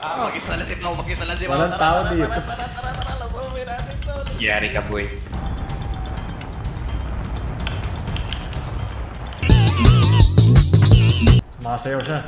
Ah, mag-isa lang si Pao, mag-isa lang si Pao. Walang tao tara, dito. Tara, tara, tara, tara, lasumin natin to. Yari ka, boy. Masayaw siya.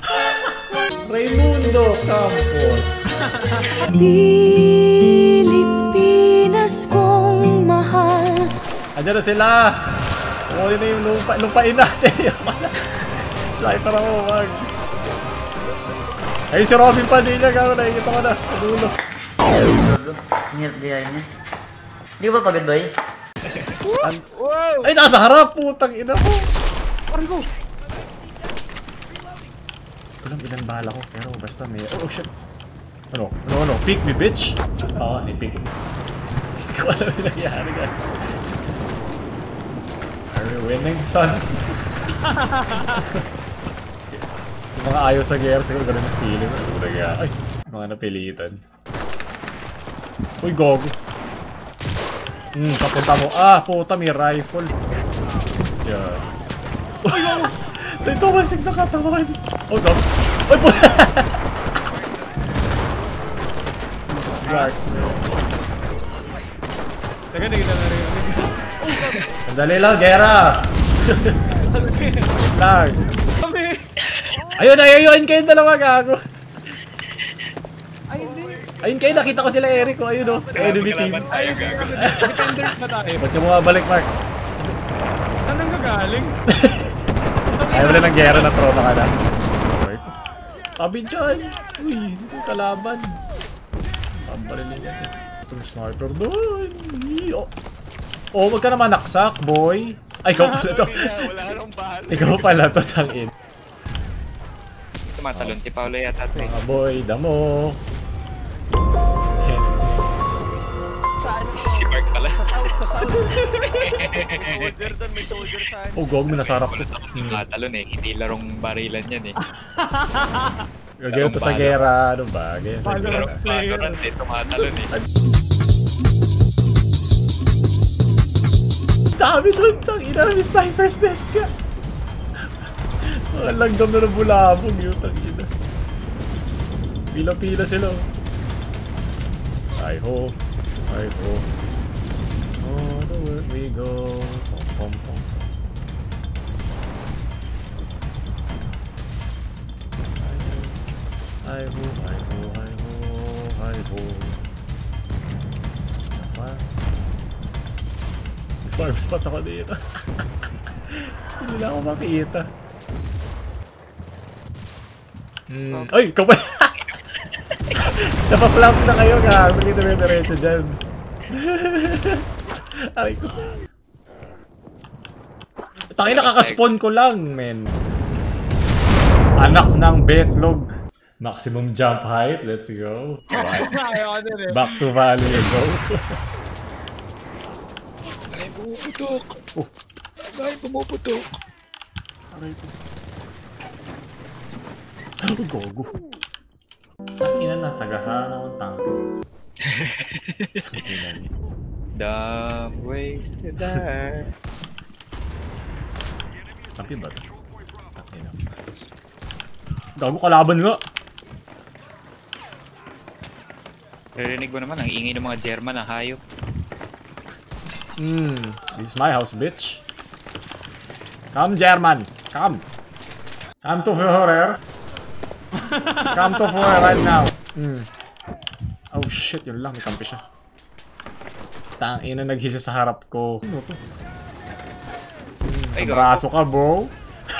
Raimundo Campos. Pilipinas kong mahal Andiyan na sila. Kukunin na yung lupa, lupain natin. Sniper ako, wag. Ayun si Robin Padilla, gano'n nakikita ko na. Sa dulo. Near behind niya. Di ba pagod boy? Ay, nasa harap, putang ina ko. Aray ko. Ito lang ilan bala ko, pero basta may... Oh, shit. Ano? Ano, ano? Pick me, bitch? Oo, ni pick me. Hindi ko alam yung nangyari, guys. Are we winning, son? mga ayaw sa gera, siguro ganun yung feeling. Talaga? Ay, mga napilitan. Uy, gogo. Hmm, papunta mo. Ah, puta, may rifle. Yeah. Uy, gogo! Ito, masig na katawan. Oh, no. Uy, puta! Black. Teka, hindi kita narinig. Sandali lang, gera! lang. Ayun, ayun, ayun kayong dalawa, gago. Ay, hindi. Ayun kayo, nakita ko sila Eric, oh, ayun, oh. Enemy team. Ay, hindi. Defenders na tayo. Ba't ka bumabalik, Mark? Saan nang gagaling? Ayaw na ng gera na trauma ka na. Tabi dyan! Uy, hindi ko kalaban. Pamparilin niya. Ito yung sniper doon. Oh, oh wag ka naman naksak, boy. Ay, ikaw pala to. Wala nang bahala. ikaw pala to, tangin. Tumatalon si Paolo yata eh. Mga boy, damo. Si Mark pala. Sa sa south. May soldier doon, may soldier saan. Oh, ko. Ulit ako tumatalon eh. Hindi larong barilan yan eh. Gagano to sa gera, ano ba? Ganyan sa gera. Valorant eh. Tumatalon eh. Dami doon, tangina, may sniper's nest ka. Langgam na nabulabog yun, tangina. Pila-pila sila. oh. Ay ho, ay ho. Oh, the world we go. Pom, pom, pom. Ay ho, ay ho, ay ho, ay ho. Apa? Farm spot ako dito. Hindi na ako makita. Ay, ikaw ba? Napaplamp na kayo ka. Hindi na diretso dyan. Aray ko. Tangin nakaka-spawn ko lang, men. Anak ng betlog. Maximum jump height. Let's go. Back to valley. Go. Ay, pumuputok. Oh. Ay, pumuputok. Aray ko. Ano ko gogo? Tangina na, sagasaan akong tangke. Tangina niya. Dumb ways to die. Tampi ba ito? Tangina. Gago kalaban nga! Narinig mo naman ang ingay ng mga German ang hayop. Hmm, this is my house, bitch. Come, German! Come! Come to Führer! Come to Führer right now! Hmm. Oh shit, yun lang, may kampi siya. Tangina naghisa sa harap ko. Ano to? Ay, Sa braso ka, bro.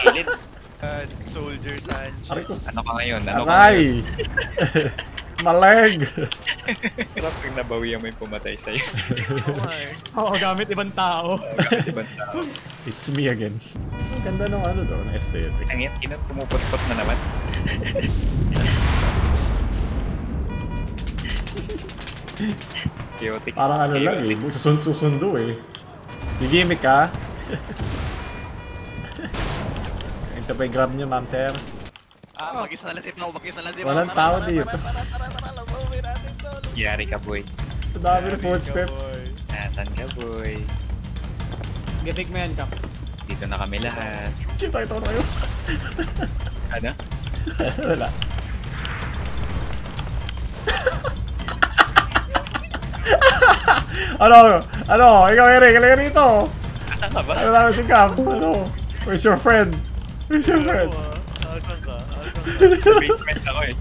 Kilit. Uh, soldier Sanchez. Ano ka ngayon? Ano ka ngayon? Aray! Maleg! Hirap pag nabawian mo yung pumatay sa'yo. Oo, gamit ibang tao. Ibang tao. It's me again. Ang ganda ng ano daw, ng aesthetic. Ang yan, kinat pumupot-pot na naman. Chaotic. Parang ano lang eh, susund susundo eh. Gigimik ka? Ito pa yung grab niyo, ma'am sir. Ah, oh. mag-isa na lang si Pao, mag-isa lang si Pao. Walang tao dito. Tara, tara, tara, lamuhin natin. Yari ka, boy. Ang dami ng footsteps. Nasaan ka, boy? Gatik mo yan, Caps. Dito na kami lahat. Kita ito tayo. ano? Wala. ano? Ano? Ikaw, Eric, kaling rito. Asan ka ba? Ano namin si Cap? Ano? Where's your friend? Where's your friend? Ah. Sa basement ako eh.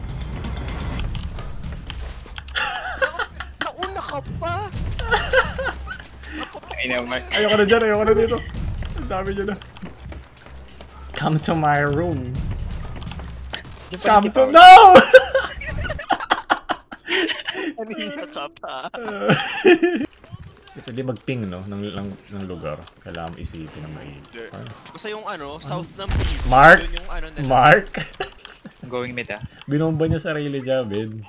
Nauna ka pa! Ay na, Mark. Ayoko na dyan, ayoko na dito. Ang dami nyo na. Come to my room. Come to... No! Kanina ka pa. Pwede mag-ping, no? Ng, ng, ng lugar. Kailangan isipin ng maigi. Basta yung ano, south ng. Mark? Yun yung ano. Mark? Going mid ah. Binomba niya sarili niya, Ben.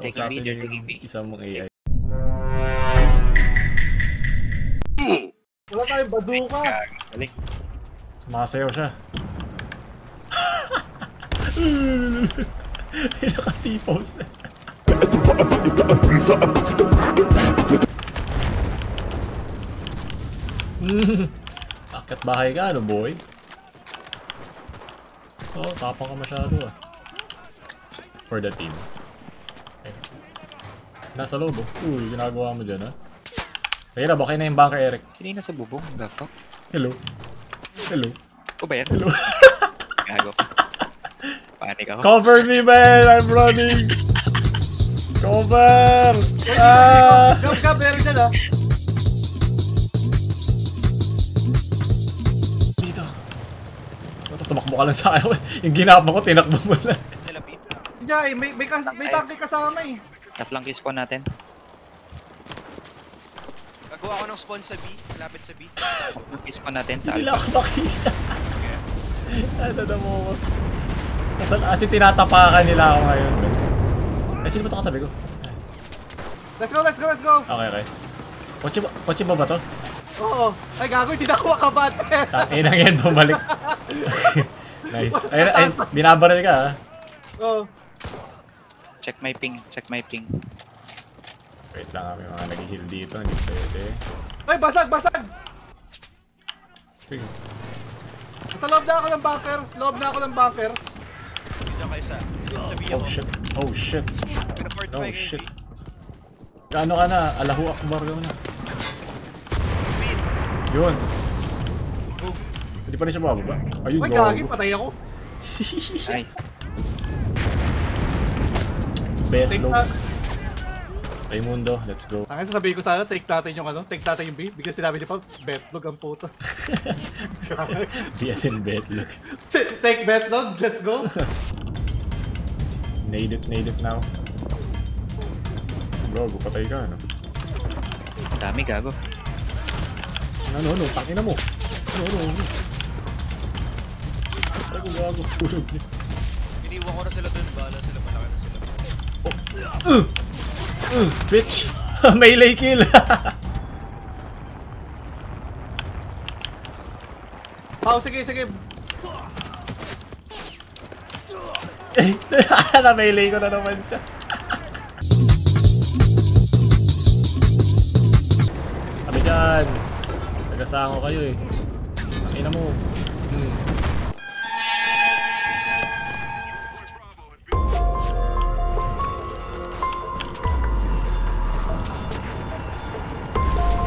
Kausapin niya yung isang mong AI. Wala tayong baduka. Galing. Sumasayaw siya. Nakatipos. Hmm. Akit bahay ka, ano boy? Oo, oh, tapang ka masyado ah. For the team. Okay. Nasa loob oh. Uy, ginagawa mo dyan ah. Kaya bakay na yung bangka, Eric. Sino yung nasa bubong? The fuck? Hello. Hello. O ba yan? Hello. Gago. Panik ako. Cover me, man! I'm running! Cover! Ah! Gab, gab, meron dyan ah. Tumakbo ka lang sa akin. Yung ginapa ko, tinakbo mo lang. Hindi, may, may, kas, may tanke kasama eh. Na-flank yung spawn natin. Gagawa ko ng spawn sa B. Lapit sa B. Flank yung spawn natin sa Hindi lang ako makita. Ano na mo ko. Kasi, kasi tinatapakan nila ako ngayon. Eh, sino ba ito katabi ko? Let's go, let's go, let's go. Okay, okay. Kotse ba, kotse ba ba to? Oo. Ay, gago, hindi ako makabat. Tangin ang yan, bumalik. nice. Ay, ay, binabaril ka ah. Oo. Check my ping. Check my ping. Wait lang kami mga nag-heal dito, hindi pwede. Ay, basag, basag. Sige. Sa loob na ako ng bunker. Loob na ako ng bunker. Dito kayo sa... Sa B Oh shit. Oh shit. Oh shit. Gaano ka na? Allahu Akbar ka na. Yun. Hindi pa rin siya bababa. Ayun, Ay, gagi, patay ako. Nice. Bet low. Raimundo, let's go. Ang sasabihin ko sana, take natin yung ano, take natin yung B. Because sinabi ni Pop, betlog ang puto. As in bet look. take betlog, let's go. Nade it, nade it now. Bro, patay ka, ano? Ang dami gago. Ano, ano, takin na mo. Ano, ano, ano. Ay, gago. Iniwan ko na sila dun. Bahala sila. Malaki na sila. Uh, bitch! Melee kill! Oh, sige, sige. Na-melee ko na naman siya. Kami dyan. Nagasahan ko kayo eh. Ina mo. Hmm.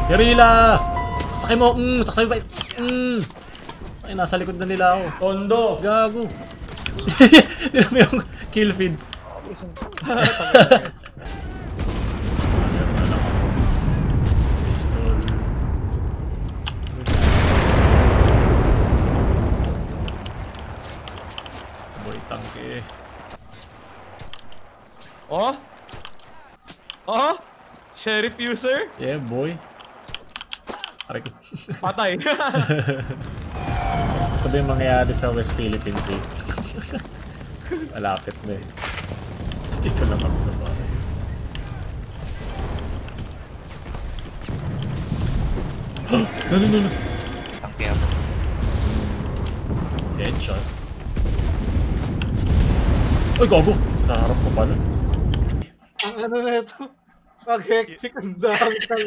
Yarila! Sakay mo! Mm, sakay ba? Mm. Ay, nasa likod na nila ako. Tondo! Gago! Tinan mo yung kill feed. Boy, tangke. Oh? Oh? Sheriff user? Yeah, boy. Aray ko. Patay. Ito ba yung mangyayari sa West Philippines eh? Malapit na eh. Dito lang kami sa bahay. no, no, no, no. Ako. Headshot. Ay, gago! Naharap ko pala. Ang ano na ito. Ang hectic ang dami ng